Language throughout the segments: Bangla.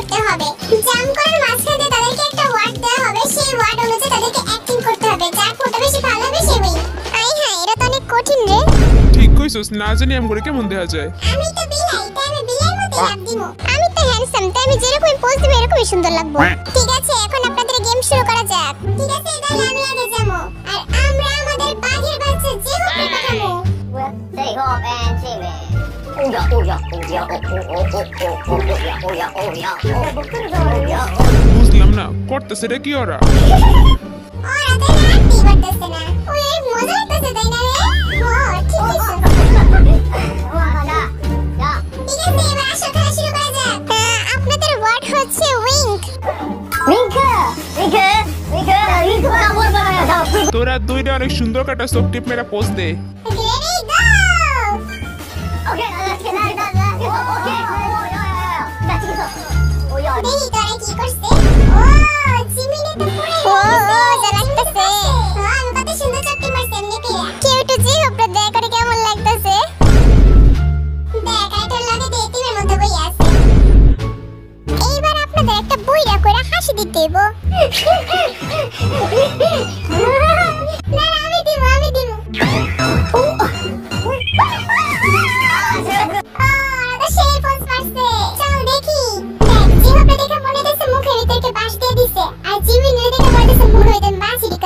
করতে হবে। জাম্প করার মাঝখানে তাদেরকে একটা ওয়ার্ড দেওয়া হবে। সেই ওয়ার্ড অনুযায়ী তাদেরকে অ্যাক্টিং করতে হবে। যার ফটো বেশি ভালো হবে সে উইন আই হাই এটা তো অনেক কঠিন রে। ঠিক কইছস না জানি আম করে কেমন দেখা যায়। আমি তো বিলাই তাই আমি বিলাই মতো লাভ দিব আমি তো হ্যান্ডসাম তাই আমি যেরকম পোজ দিব এরকমই সুন্দর লাগবো। ঠিক আছে এখন আপনাদের গেম শুরু করা যাক। ঠিক আছে তাহলে আমি আগে যাব। আর Oh বুঝলাম না, করতেছে রে কি ওরা? তোরা দুইটা অনেক সুন্দর কাটা সব টিপ মেরা পোস্ট দে।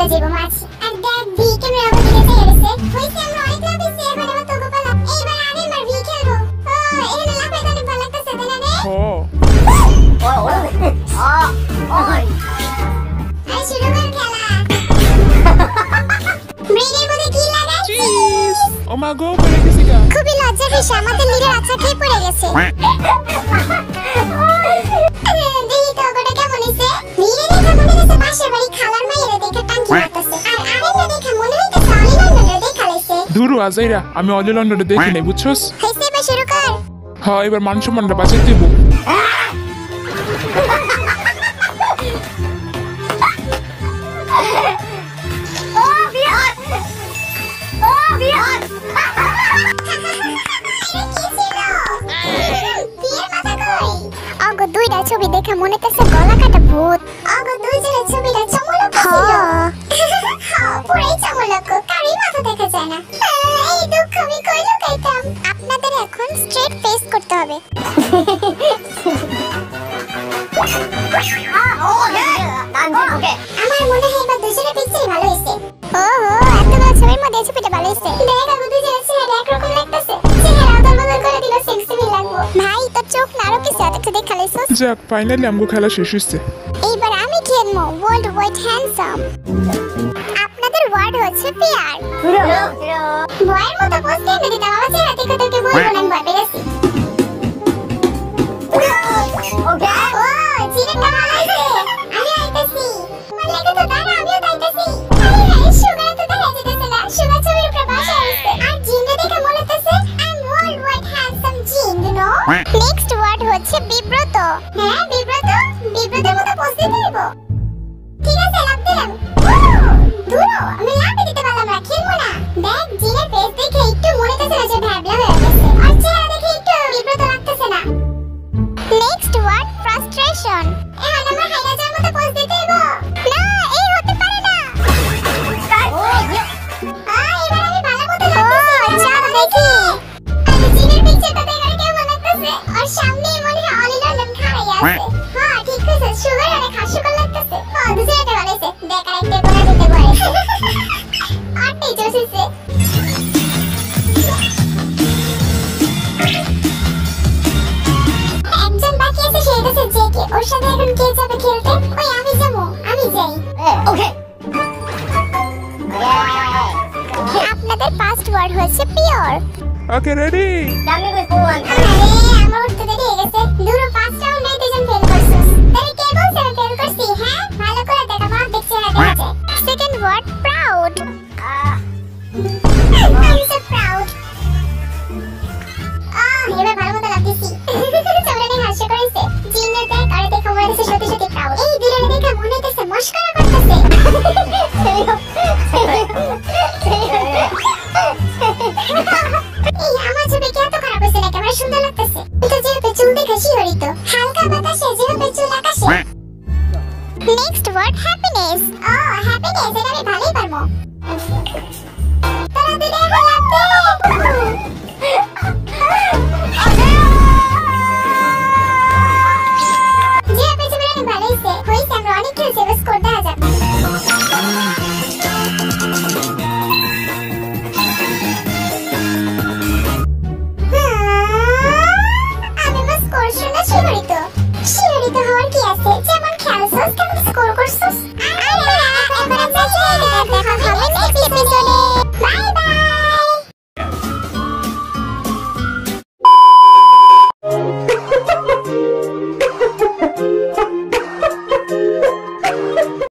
ঢুকে যাব মাছি আর দেখ ভি ক্যামেরা আমাদের দিকে চেয়ে রয়েছে হইছে আমরা অনেক লাভ দিছি এখন এবার তোকে পালা এইবার আমি আমার ভি খেলব। ও এখানে লাফাইতে অনেক ভালো লাগতেছে তাই না রে. আর শুরু কর খেলা। ব্রেকের মধ্যে কি চিজ ও মা গো পড়ে গেছি খুবই লজ্জার বিষয় আমাদের লিডার আচ্ছা খেয়ে পড়ে গেছে। আজাইরা আমি অলি লন্ডনে দেখি নাই বুঝছস? হ্যাঁ এবার মান সম্মানটা বাঁচাই দিব। দুইটা ছবি দেখে মনে হইতেছে গলা কাটা ভূত। অগো দুইজনের ছবিটা চমলক ছিল? আমার মনে হয় এবার দুজনের পিকচারই ভালো হয়েছে। ওহো এতগুলো ছবির মধ্যে এই ছবিটা ভালো হয়েছে। দেখ আমি দুজনের চেহারা একরকম লাগতেছে। চেহারা অদল বদল করে দিল সেক্সি লাগবো। ভাই তোর চোখ না আরও কিছু এত দেখে খালাইছস যাক ফাইনালি আমগো খেলা শেষ হইছে এইবার আমি খেলব ওয়ার্ল্ড ওয়াইড হ্যান্ডসাম আপনাদের ওয়ার্ড হচ্ছে পিয়ার. ভয়ের মতো এনে দিতাম? আমার চেহারা দেখে তোকে বলব না ভয় বিব্রতের মতো পোস্ট দিতে দিব ঠিক সুগার অনেক হাস্যকর লাগতেছে দুজনেটা ভালো হয়েছে দেখ আর একটা কোনা দিতে পারে। আটটাই চলছে একজন বাকি আছে সে গেছে জেকে ওর সাথে এখন কে যাবে খেলতে? ওই আমি যাব। আমি যাই। okay. Yeah. আপনাদের ফার্স্ট ওয়ার্ড হচ্ছে পিওর ওকে রেডি. আরে আমার উঠতে দেরি হয়ে গেছে। দুটো ফার্স্ট রাউন্ডে proud. Uh, I'm uh. so proud. Ah, এবার ভালো মতো লাগতেছি চামড়াটি হাস্য করেছে। জিনের দেখ আর দেখে মনে হচ্ছে সত্যি সত্যি প্রাউড এই বিড়ালে দেখে মনে হইতেছে মস্করা করতেছে। এই আমার ছবি কি এত খারাপ হয়েছে? নাকি আমার সুন্দর লাগতেছে। এটা যেহেতু চুল দেখে শিহরিত হালকা বাতাসে যেভাবে চুল আকাশে। Next word happiness. Oh, happiness. It's a very valuable. But I'm